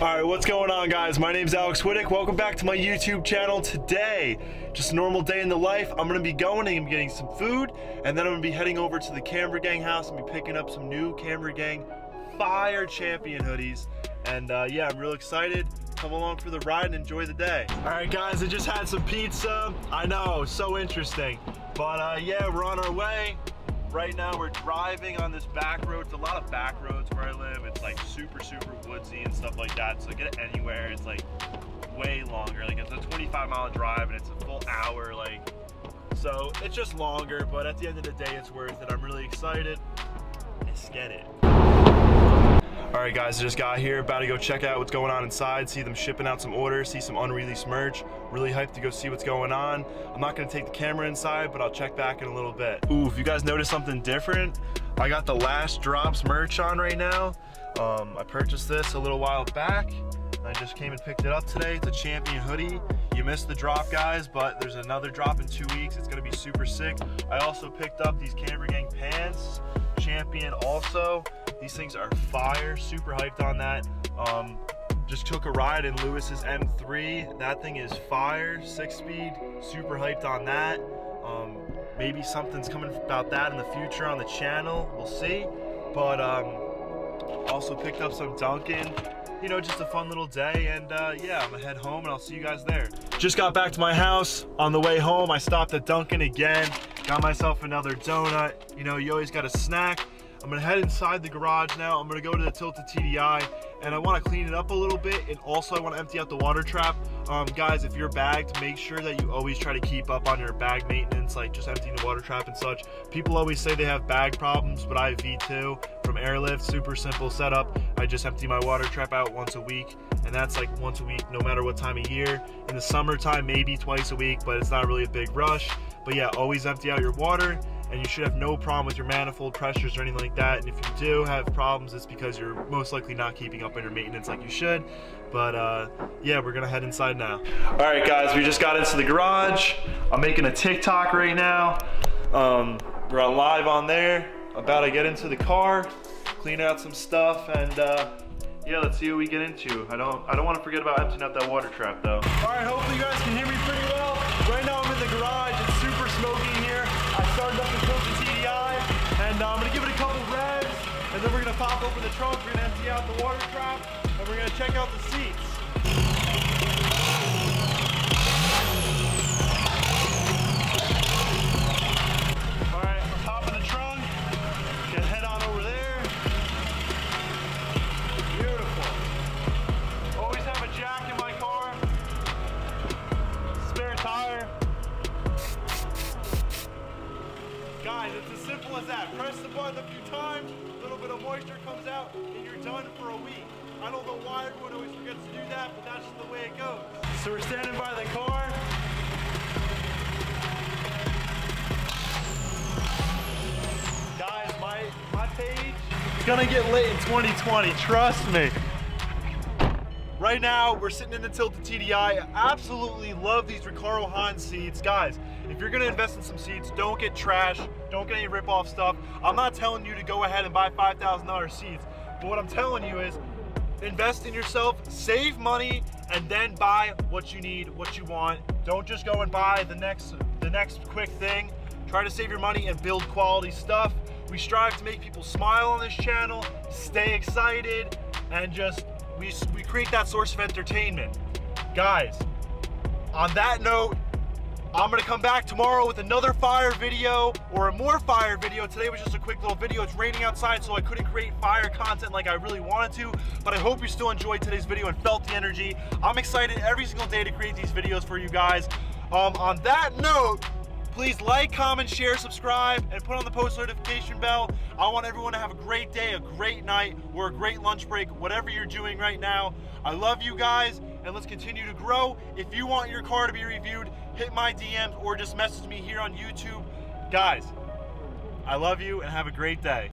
Alright, what's going on guys? My name is Alex Widuch. Welcome back to my YouTube channel. Today, just a normal day in the life. I'm gonna be going and getting some food, and then I'm gonna be heading over to the Camber Gang house and be picking up some new Camber Gang Fire Champion hoodies. And uh, yeah, I'm real excited. Come along for the ride and enjoy the day. Alright guys, I just had some pizza. I know, so interesting. But uh, yeah, we're on our way. Right now we're driving on this back road. It's a lot of back roads where I live. It's like super, super woodsy and stuff like that. So to get anywhere, it's like way longer. Like it's a 25 mile drive and it's a full hour. Like, so it's just longer, but at the end of the day, it's worth it. I'm really excited. Let's get it. All right, guys, I just got here, about to go check out what's going on inside, see them shipping out some orders, see some unreleased merch. Really hyped to go see what's going on. I'm not gonna take the camera inside, but I'll check back in a little bit. Ooh, if you guys notice something different, I got the Last Drops merch on right now. Um, I purchased this a little while back. I just came and picked it up today. It's a champion hoodie. You missed the drop, guys, but there's another drop in two weeks. It's gonna be super sick. I also picked up these Camber Gang pants, champion also. These things are fire, super hyped on that. Um, just took a ride in Lewis's M3. That thing is fire, six speed, super hyped on that. Um, maybe something's coming about that in the future on the channel, we'll see. But um, also picked up some Dunkin', you know, just a fun little day. And uh, yeah, I'm gonna head home and I'll see you guys there. Just got back to my house. On the way home, I stopped at Dunkin' again, got myself another donut. You know, you always got a snack. I'm gonna head inside the garage now. I'm gonna go to the Tilted TDI and I wanna clean it up a little bit and also I wanna empty out the water trap. Um, guys, if you're bagged, make sure that you always try to keep up on your bag maintenance, like just emptying the water trap and such. People always say they have bag problems, but I have V2 from Airlift, super simple setup. I just empty my water trap out once a week and that's like once a week no matter what time of year. In the summertime, maybe twice a week, but it's not really a big rush. But yeah, always empty out your water and you should have no problem with your manifold pressures or anything like that. And if you do have problems, it's because you're most likely not keeping up on your maintenance like you should. But uh, yeah, we're gonna head inside now. All right, guys, we just got into the garage. I'm making a TikTok right now. Um, we're live on there. About to get into the car, clean out some stuff, and uh, yeah, let's see what we get into. I don't, I don't want to forget about emptying out that water trap though. All right, hopefully you guys can hear me pretty well. Right now I'm in the garage. It's super smoky here. I started up the TDI, and uh, I'm gonna give it a couple revs, and then we're gonna pop open the trunk. We're gonna empty out the water trap, and we're gonna check out the seats. Guys, it's as simple as that. Press the button a few times, a little bit of moisture comes out, and you're done for a week. I don't know why everyone always forgets to do that, but that's just the way it goes. So we're standing by the car. Guys, my, my page is gonna get lit in 2020, trust me. Right now, we're sitting in the Tilted TDI. I absolutely love these Recaro Hines seats. Guys, if you're gonna invest in some seats, don't get trash, don't get any rip-off stuff. I'm not telling you to go ahead and buy $5,000 seats, but what I'm telling you is invest in yourself, save money, and then buy what you need, what you want. Don't just go and buy the next, the next quick thing. Try to save your money and build quality stuff. We strive to make people smile on this channel, stay excited, and just we, we create that source of entertainment. Guys, on that note, I'm gonna come back tomorrow with another fire video or a more fire video. Today was just a quick little video. It's raining outside, so I couldn't create fire content like I really wanted to, but I hope you still enjoyed today's video and felt the energy. I'm excited every single day to create these videos for you guys. Um, on that note, please like, comment, share, subscribe, and put on the post notification bell. I want everyone to have a great day, a great night, or a great lunch break, whatever you're doing right now. I love you guys, and let's continue to grow. If you want your car to be reviewed, hit my DMs or just message me here on YouTube. Guys, I love you and have a great day.